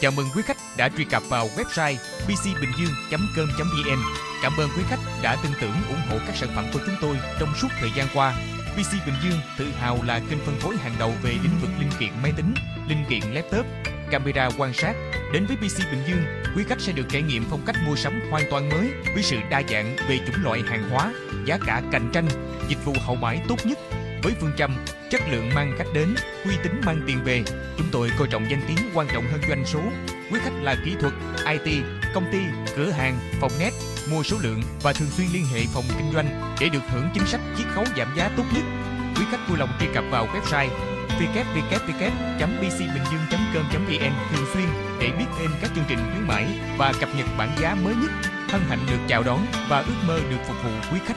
Chào mừng quý khách đã truy cập vào website pcbìnhdương.com.vn. Cảm ơn quý khách đã tin tưởng ủng hộ các sản phẩm của chúng tôi trong suốt thời gian qua. PC Bình Dương tự hào là kênh phân phối hàng đầu về lĩnh vực linh kiện máy tính, linh kiện laptop, camera quan sát. Đến với PC Bình Dương, quý khách sẽ được trải nghiệm phong cách mua sắm hoàn toàn mới với sự đa dạng về chủng loại hàng hóa, giá cả cạnh tranh, dịch vụ hậu mãi tốt nhất với phương châm chất lượng mang khách đến, uy tín mang tiền về. Chúng tôi coi trọng danh tiếng quan trọng hơn doanh số. Quý khách là kỹ thuật, IT, công ty, cửa hàng, phòng net, mua số lượng và thường xuyên liên hệ phòng kinh doanh để được hưởng chính sách chiết khấu giảm giá tốt nhất. Quý khách vui lòng truy cập vào website www.bcbìnhdương.com.vn thường xuyên để biết thêm các chương trình khuyến mãi và cập nhật bản giá mới nhất. Hân hạnh được chào đón và ước mơ được phục vụ quý khách